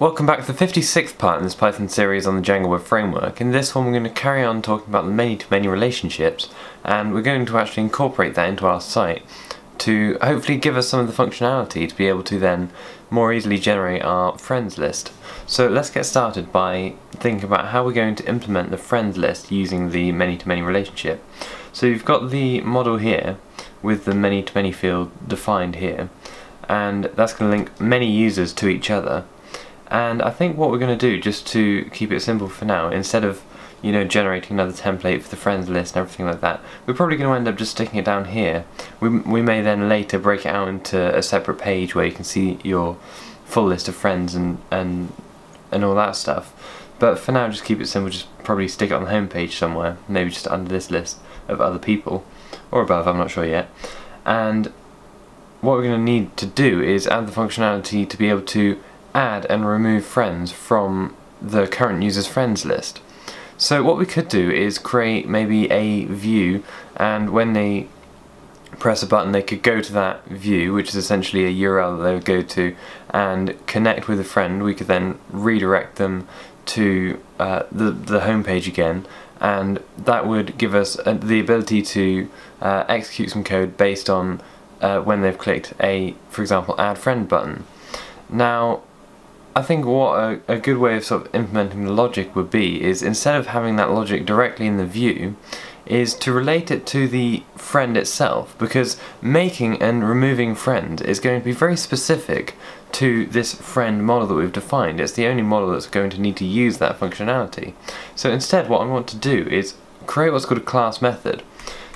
Welcome back to the 56th part in this Python series on the Django Web Framework. In this one we're going to carry on talking about the many-to-many -many relationships and we're going to actually incorporate that into our site to hopefully give us some of the functionality to be able to then more easily generate our friends list. So let's get started by thinking about how we're going to implement the friends list using the many-to-many -many relationship. So you've got the model here with the many-to-many -many field defined here and that's going to link many users to each other and I think what we're going to do, just to keep it simple for now, instead of you know generating another template for the friends list and everything like that, we're probably going to end up just sticking it down here. We, we may then later break it out into a separate page where you can see your full list of friends and, and, and all that stuff. But for now, just keep it simple, just probably stick it on the home page somewhere, maybe just under this list of other people, or above, I'm not sure yet. And what we're going to need to do is add the functionality to be able to add and remove friends from the current user's friends list. So what we could do is create maybe a view and when they press a button they could go to that view which is essentially a URL that they would go to and connect with a friend we could then redirect them to uh, the, the home page again and that would give us uh, the ability to uh, execute some code based on uh, when they've clicked a for example add friend button. Now I think what a, a, good way of sort of implementing the logic would be is instead of having that logic directly in the view is to relate it to the friend itself because making and removing friend is going to be very specific to this friend model that we've defined. It's the only model that's going to need to use that functionality. So instead what I want to do is create what's called a class method.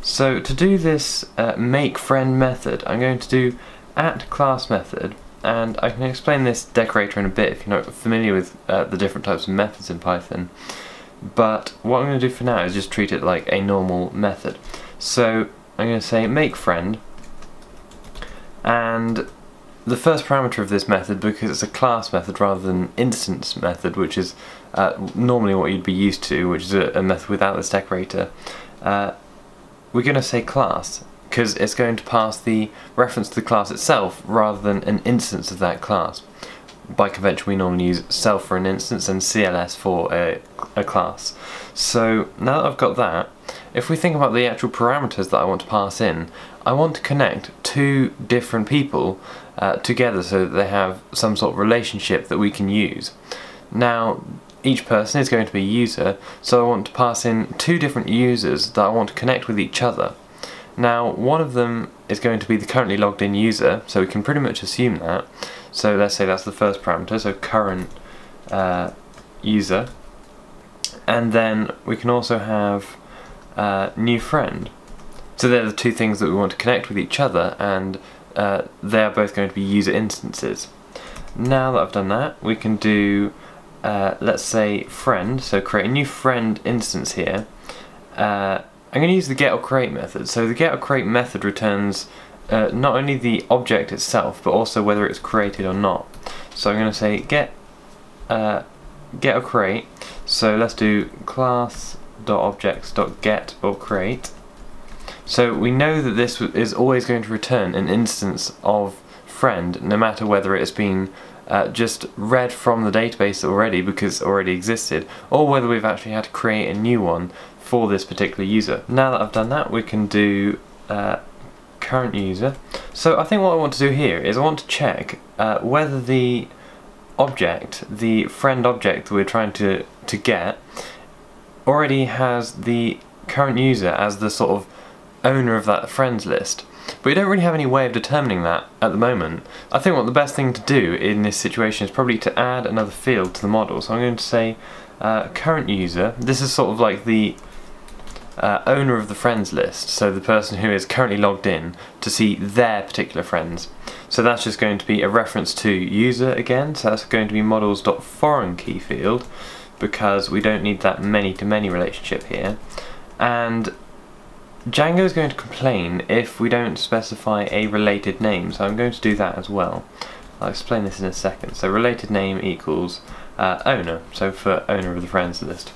So to do this uh, make friend method I'm going to do at class method and I can explain this decorator in a bit if you're not familiar with uh, the different types of methods in Python. But what I'm going to do for now is just treat it like a normal method. So I'm going to say make friend, and the first parameter of this method, because it's a class method rather than instance method, which is uh, normally what you'd be used to, which is a, a method without this decorator, uh, we're going to say class, because it's going to pass the reference to the class itself rather than an instance of that class. By convention we normally use self for an instance and CLS for a, a class. So now that I've got that, if we think about the actual parameters that I want to pass in, I want to connect two different people uh, together so that they have some sort of relationship that we can use. Now, each person is going to be a user, so I want to pass in two different users that I want to connect with each other. Now, one of them is going to be the currently logged in user, so we can pretty much assume that. So let's say that's the first parameter, so current uh, user. And then we can also have uh, new friend. So they're the two things that we want to connect with each other, and uh, they're both going to be user instances. Now that I've done that, we can do, uh, let's say, friend, so create a new friend instance here. I'm going to use the get or create method. So the get or create method returns uh, not only the object itself, but also whether it's created or not. So I'm going to say get uh, get or create. So let's do class.objects.get or create. So we know that this is always going to return an instance of friend, no matter whether it's been uh, just read from the database already because it already existed, or whether we've actually had to create a new one for this particular user. Now that I've done that, we can do uh, current user. So I think what I want to do here is I want to check uh, whether the object, the friend object that we're trying to, to get, already has the current user as the sort of owner of that friends list. But we don't really have any way of determining that at the moment. I think what the best thing to do in this situation is probably to add another field to the model. So I'm going to say uh, current user. This is sort of like the uh, owner of the friends list, so the person who is currently logged in to see their particular friends. So that's just going to be a reference to user again, so that's going to be models.foreign key field because we don't need that many-to-many -many relationship here. And Django is going to complain if we don't specify a related name, so I'm going to do that as well. I'll explain this in a second. So related name equals uh, owner, so for owner of the friends list.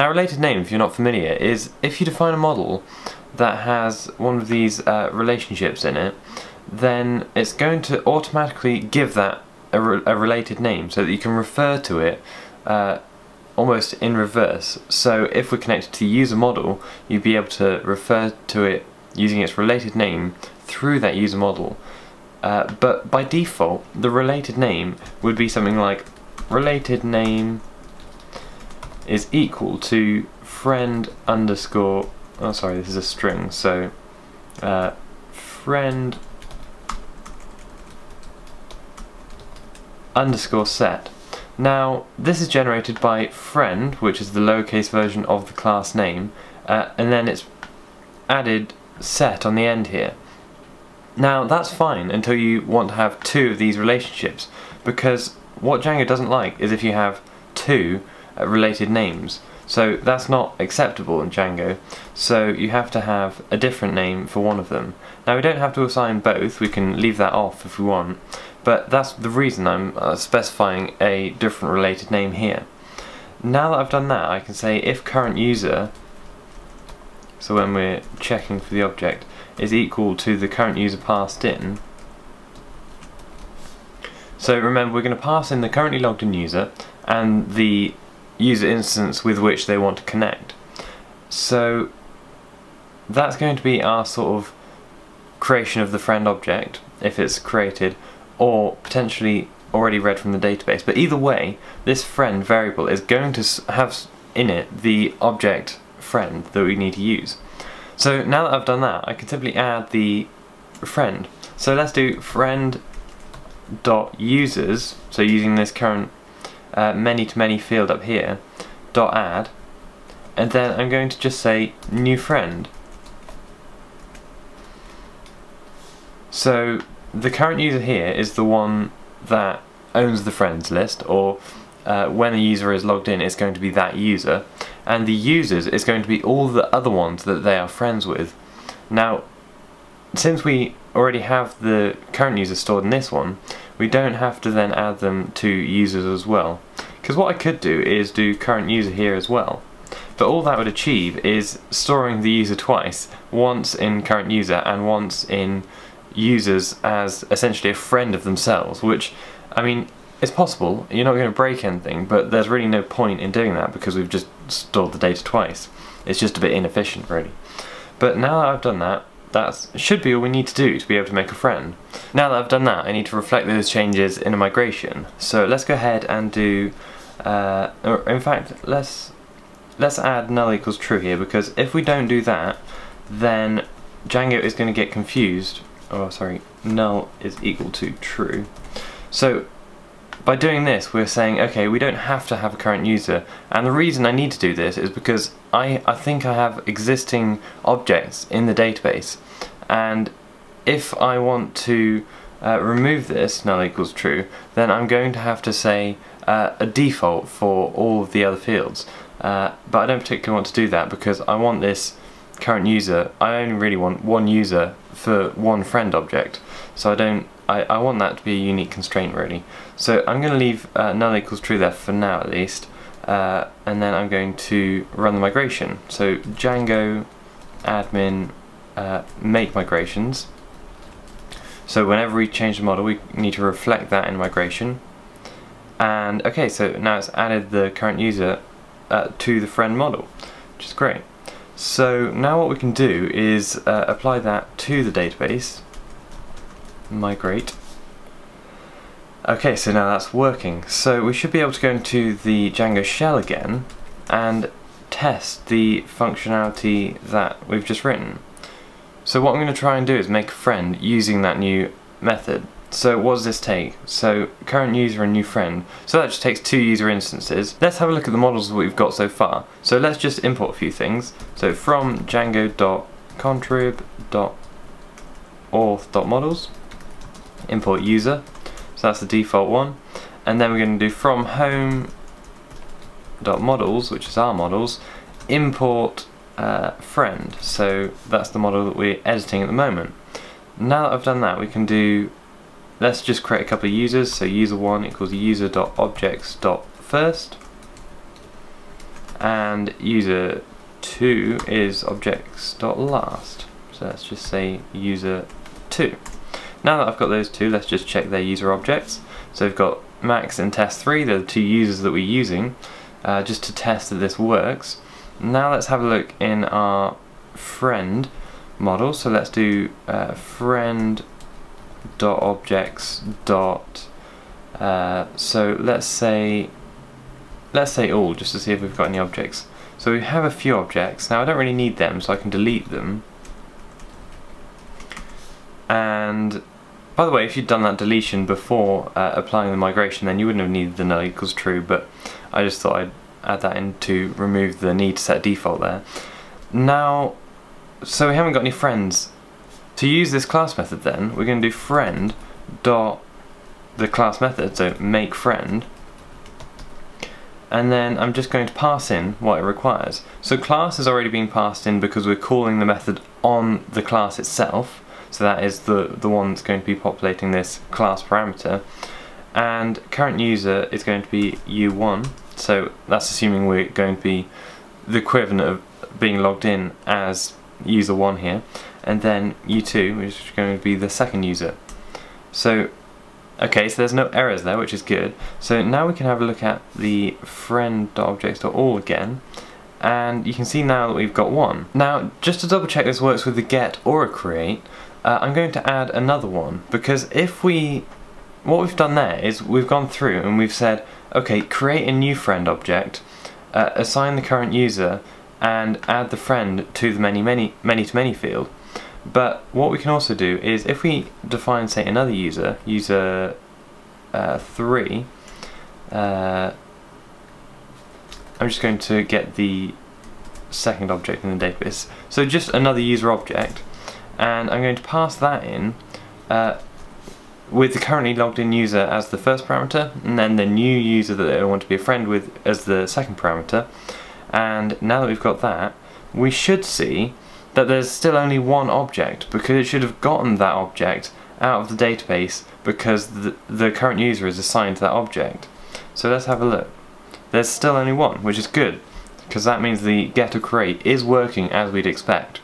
Now, a related name, if you're not familiar, is if you define a model that has one of these uh, relationships in it, then it's going to automatically give that a, re a related name so that you can refer to it uh, almost in reverse. So if we're connected to the user model, you'd be able to refer to it using its related name through that user model. Uh, but by default, the related name would be something like related name is equal to friend underscore, oh sorry, this is a string, so uh, friend underscore set. Now, this is generated by friend, which is the lowercase version of the class name, uh, and then it's added set on the end here. Now, that's fine until you want to have two of these relationships, because what Django doesn't like is if you have two related names. So that's not acceptable in Django, so you have to have a different name for one of them. Now we don't have to assign both, we can leave that off if we want, but that's the reason I'm uh, specifying a different related name here. Now that I've done that, I can say if current user, so when we're checking for the object, is equal to the current user passed in, so remember we're going to pass in the currently logged in user and the user instance with which they want to connect. So that's going to be our sort of creation of the friend object, if it's created, or potentially already read from the database. But either way, this friend variable is going to have in it the object friend that we need to use. So now that I've done that, I can simply add the friend. So let's do friend dot users, so using this current uh, many to many field up here, dot add, and then I'm going to just say new friend. So the current user here is the one that owns the friends list, or uh, when a user is logged in, it's going to be that user, and the users is going to be all the other ones that they are friends with. Now, since we already have the current user stored in this one, we don't have to then add them to users as well. Because what I could do is do current user here as well. But all that would achieve is storing the user twice, once in current user and once in users as essentially a friend of themselves, which, I mean, it's possible, you're not going to break anything, but there's really no point in doing that because we've just stored the data twice. It's just a bit inefficient, really. But now that I've done that, that should be all we need to do to be able to make a friend. Now that I've done that, I need to reflect those changes in a migration. So let's go ahead and do, uh, or in fact, let's let's add null equals true here because if we don't do that, then Django is going to get confused. Oh, sorry, null is equal to true. So by doing this, we're saying, okay, we don't have to have a current user. And the reason I need to do this is because I, I think I have existing objects in the database. And if I want to uh, remove this, null equals true, then I'm going to have to say uh, a default for all of the other fields. Uh, but I don't particularly want to do that because I want this current user, I only really want one user for one friend object. So I don't I, I want that to be a unique constraint really. So I'm going to leave uh, null equals true there for now at least, uh, and then I'm going to run the migration. So Django admin uh, make migrations. So whenever we change the model we need to reflect that in migration. And okay, so now it's added the current user uh, to the friend model, which is great. So now what we can do is uh, apply that to the database migrate. Okay, so now that's working. So we should be able to go into the Django shell again and test the functionality that we've just written. So what I'm going to try and do is make a friend using that new method. So what does this take? So current user and new friend. So that just takes two user instances. Let's have a look at the models we've got so far. So let's just import a few things. So from django.contrib.auth.models import user. So that's the default one. And then we're going to do from home dot models which is our models import uh, friend. So that's the model that we're editing at the moment. Now that I've done that we can do let's just create a couple of users. So user1 equals user.objects.first and user2 is objects.last so let's just say user2 now that I've got those two, let's just check their user objects. So we've got Max and Test3, they're the two users that we're using, uh, just to test that this works. Now let's have a look in our friend model. So let's do uh, friend dot objects dot uh, so let's say let's say all just to see if we've got any objects so we have a few objects now I don't really need them so I can delete them and by the way if you'd done that deletion before uh, applying the migration then you wouldn't have needed the null equals true but I just thought I'd add that in to remove the need to set default there. Now so we haven't got any friends. To use this class method then, we're going to do friend dot the class method, so make friend, and then I'm just going to pass in what it requires. So class is already being passed in because we're calling the method on the class itself, so that is the, the one that's going to be populating this class parameter, and current user is going to be u1, so that's assuming we're going to be the equivalent of being logged in as user 1 here. And then u2 is going to be the second user. So okay so there's no errors there which is good. So now we can have a look at the friend.objects.all again. And you can see now that we've got one. Now just to double check this works with the get or a create uh, I'm going to add another one because if we what we've done there is we've gone through and we've said okay create a new friend object uh, assign the current user and add the friend to the many many many to many field. But what we can also do is if we define say another user, user uh, 3, uh, I'm just going to get the second object in the database. So just another user object and I'm going to pass that in uh, with the currently logged in user as the first parameter and then the new user that I want to be a friend with as the second parameter and now that we've got that we should see that there's still only one object because it should have gotten that object out of the database because the, the current user is assigned to that object. So let's have a look. There's still only one, which is good because that means the get or create is working as we'd expect.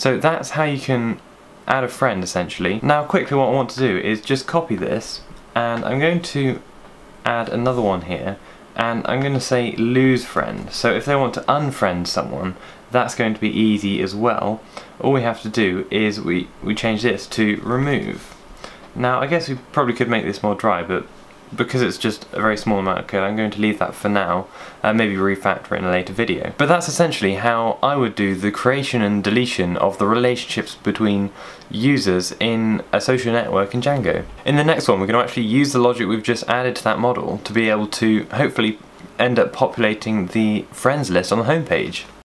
So that's how you can add a friend essentially. Now quickly what I want to do is just copy this and I'm going to add another one here and I'm going to say lose friend. So if they want to unfriend someone, that's going to be easy as well. All we have to do is we, we change this to remove. Now I guess we probably could make this more dry, but because it's just a very small amount of code, I'm going to leave that for now, and maybe refactor it in a later video. But that's essentially how I would do the creation and deletion of the relationships between users in a social network in Django. In the next one, we're going to actually use the logic we've just added to that model to be able to hopefully end up populating the friends list on the homepage.